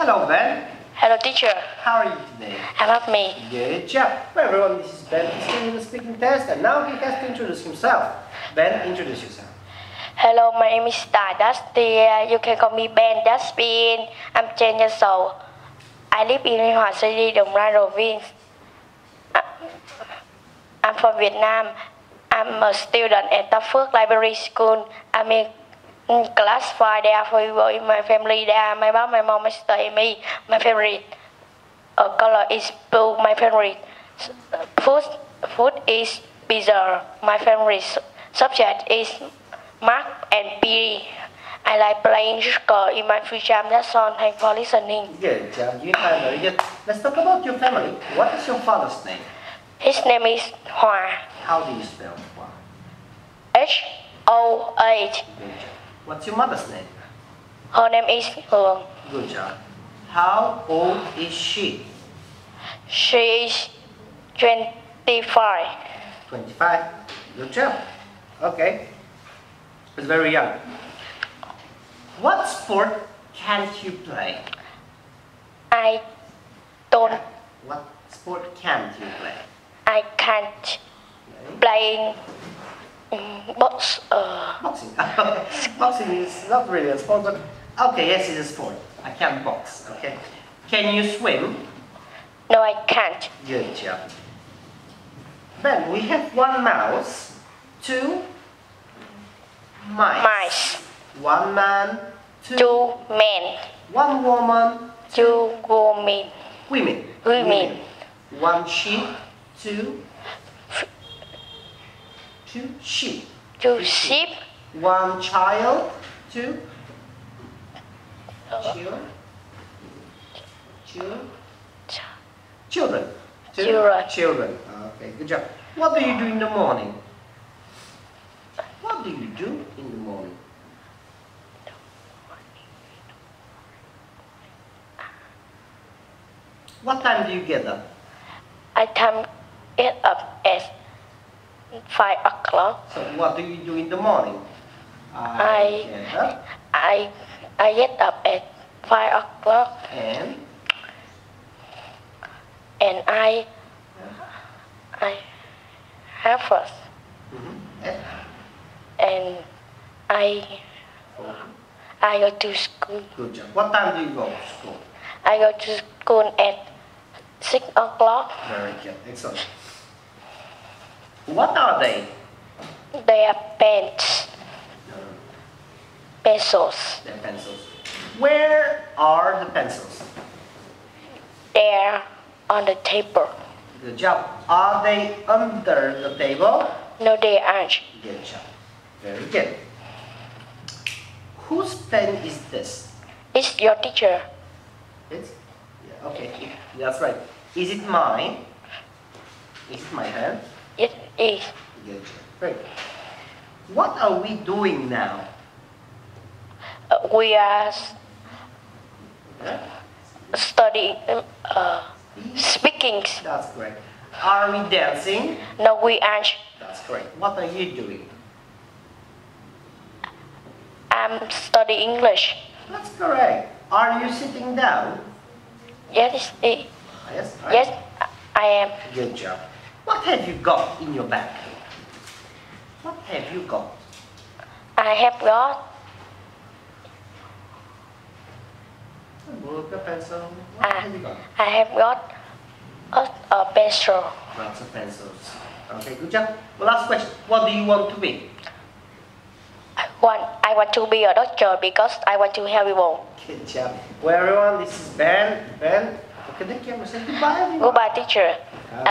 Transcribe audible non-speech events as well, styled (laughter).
Hello, Ben. Hello, teacher. How are you today? I love me. Good job. Well, everyone, this is Ben. He's taking the speaking test, and now he has to introduce himself. Ben, introduce yourself. Hello, my name is Stardust. Uh, you can call me Ben Dustbin. I'm 10 years old. I live in Hoa City, Dong Ra province. I'm from Vietnam. I'm a student at the Phước Library School. I'm in class 5 there for with my family there. My mom, my mom, my sister, me. My favorite uh, color is blue. My favorite uh, food, food is pizza. My favorite subject is math and PE. I like playing soccer in my free time. That's all. Thanks for listening. Good job. You are very good. Let's talk about your family. What is your father's name? His name is Hoa. How do you spell? Wow. H O H. Good job. What's your mother's name? Her name is Hương. Good job. How old is she? She is 25. 25. Good job. Okay. It's very young. What sport can't you play? I don't. What sport can't you play? I can't play um, box. Uh, Boxing. (laughs) Boxing is not really a sport, but okay, yes, it's a sport. I can box. Okay. Can you swim? no, I can't. Good job. Then we have one mouse, two mice, Mice. one man, two, Two men. one woman, Two women. women, Women. one sheep, two, two sheep, Two sheep. one child, two, uh, children, children, children, two Children. children. Okay, good job. What do you do in the morning? What do you do in the morning? What time do you get up? I time get up at five o'clock. So what do you do in the morning? I- get up I I get up at five o'clock and and I I have first mhm, and and I I go to school. good job. What time do you go to school? I go to school at six o'clock. Very good, excellent. What are they? They are pens, pencils. They're pencils. Where are the pencils? They're on the table. Good job. Are they under the table? No, they aren't. Good job. Very good. Whose pen is this? It's your teacher. It's yeah, okay. That's right. Is it mine? Is it my pen? It is. Good. Great. What are we doing now? Uh, we are studying, uh, speaking. That's great. Are we dancing? No, we aren't. That's great. What are you doing? I'm studying English. That's correct. Are you sitting down? Yes, it, Yes. yes, I am. Good job. What have you got in your bag? What have you got? I have got. A book, a pencil. What Uh, have you got? I have got a, a pencil. Lots of pencils. Okay, good job. Well, last question. What do you want to be? I want, I want to be a doctor because I want to help people. Good job. Well, everyone, this is Ben. Ben, look at the camera. Say goodbye, everyone. Goodbye, teacher.